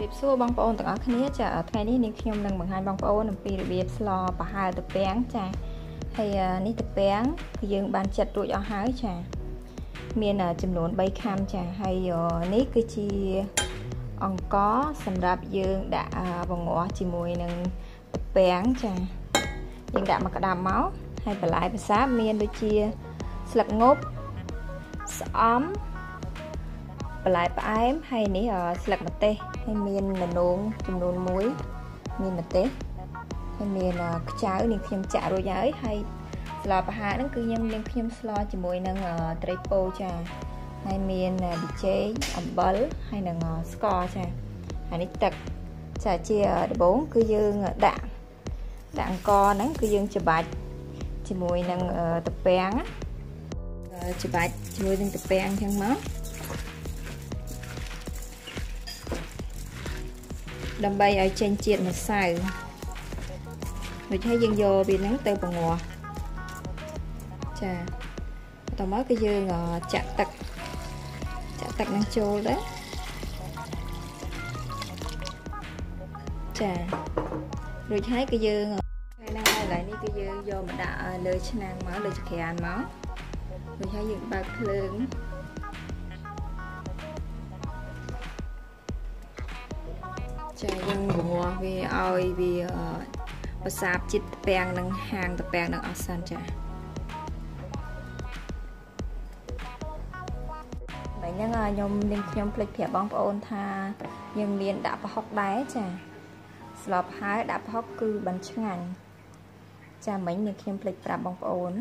រាបសួរបងប្អូនទាំងអស់គ្នាចាថ្ងៃនេះនាងខ្ញុំនឹងបង្ហាញបងប្អូនអំពីរបៀបស្លប្រហើរត្រពាំងចាហើយនេះត្រពាំងគឺយើងបានចិតរួចអស់ហើយចាមានចំនួន3ខាំចាហើយនេះគឺជាអង្ករសម្រាប់យើងដាក់បង្ងាស់ជាមួយនឹងត្រពាំងចាយើងដាក់មកក្តាប់មកហើយបន្លែភាសាមានដូចជាស្លឹកងប់ស្អំបន្លែផ្អែមហើយនេះស្លឹកម្ទេស ហើយមានលនងចំនួន1មានម្ទេសហើយមានខ្ចៅនេះខ្ញុំចាក់រួចហើយហើយស្លប្រហើរហ្នឹងគឺខ្ញុំនាងខ្ញុំស្លជាមួយនឹងត្រីពោចាហើយមានប៊ីចេងអំបិលហើយនឹងស្ករចាហើយនេះទឹកចាជាដំបូងគឺយើងដាក់ដាក់អង្ករហ្នឹងគឺយើងច្របាច់ជាមួយនឹងត្រពាំងច្របាច់ជាមួយនឹងត្រពាំងអញ្ចឹងមក ដើម្បីឲ្យចេញជាតិម្សៅដូចហើយយើងយកវាហ្នឹងទៅបង្ងាស់ចាបន្តមកគឺយើងចាក់ទឹកចាក់ទឹកនឹងចូលទៅចារួចហើយគឺយើងហើយហ្នឹងហើយឥឡូវនេះគឺយើងយកមកដាក់លើឆ្នាំងមកលើចក្រានមករួចហើយយើងបើកភ្លើង ចាយើងរងាស់វាឲ្យវាប្រសាបចិត្តតពាំងនឹងហាងតពាំងនឹងអស់សិនចាហើយហ្នឹងខ្ញុំនាងខ្ញុំភ្លេចប្រាប់បងប្អូនថាយើងមានដាក់ប្រហុកដែរចាស្លបហើយដាក់ប្រហុកគឺបានឆ្ងាញ់ចាមិញនាងខ្ញុំភ្លេចប្រាប់បងប្អូន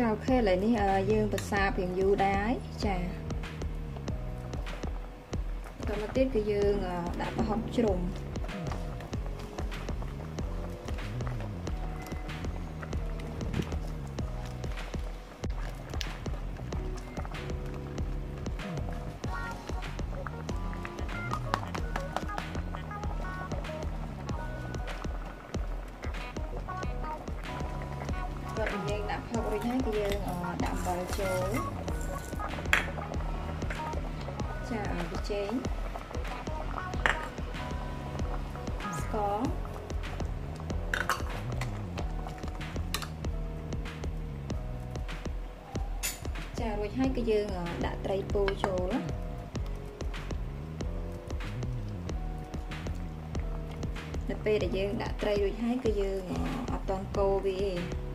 ចាអូខេឥឡូវនេះយើងប្រសាព្រៀងយូរដែរចាបន្តមកទៀតគឺយើងដាក់ប្រហុកជ្រុំ ដាក់ផឹករួចហើយគឺយើងដាក់អំបិលចូលចាប៊ីចេងស្ករចារួចហើយគឺយើងដាក់ត្រីពោចូលនៅពេលដែលយើងដាក់ត្រីរួចហើយគឺយើងអត់តន់កូរវាទេ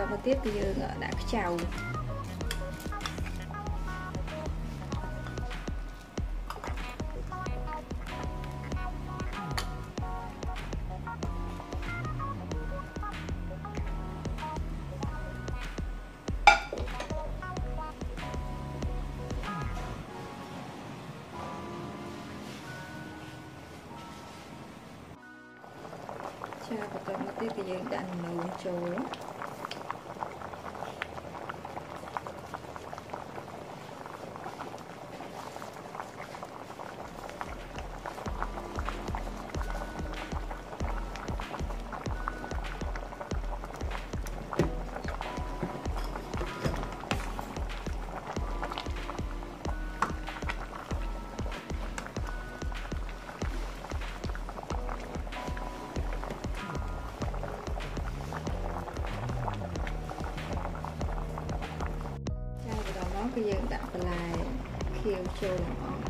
តមកទៀតគឺយើងដាក់ខ្ចៅចាបន្តមកទៀតគឺយើងដាក់នំចូល គឺយើងដាក់បន្លែខៀវចូលទាំងអស់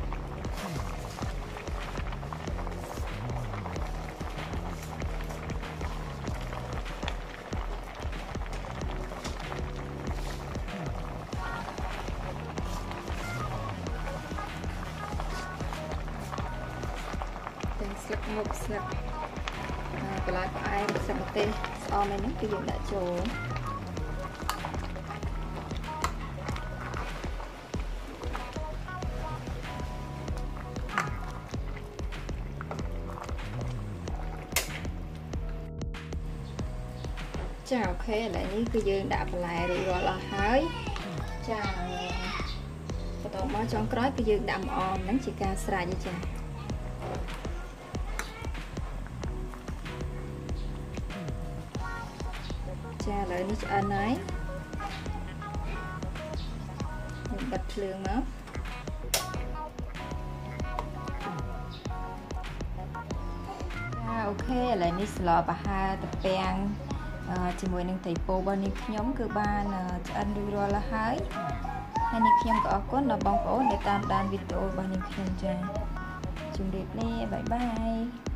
ទាំងស្លឹកមុខស្លឹកបន្លែផ្អែមស្លឹកម្ទេសស្អមឯនេះគឺយើងដាក់ចូល ចាអូខេឥឡូវនេះគឺយើងដាក់បន្លែរួចរាល់អស់ហើយចាបន្តមកចុងក្រោយគឺយើងដាក់ម្អមហ្នឹងជាការស្រេចចាចាឥឡូវនេះឆ្អិនហើយខ្ញុំបិទភ្លើងមកចាអូខេឥឡូវនេះស្លប្រហើរត្រពាំង ជាមួយនឹងត្រីពោរបស់នាងខ្ញុំគឺបានឆ្អិនរួចរាល់ហើយហើយនាងខ្ញុំក៏អរគុណដល់បងប្អូនដែលតាមដានវីដេអូរបស់នាងខ្ញុំចា៎ជម្រាបលាបាយបាយ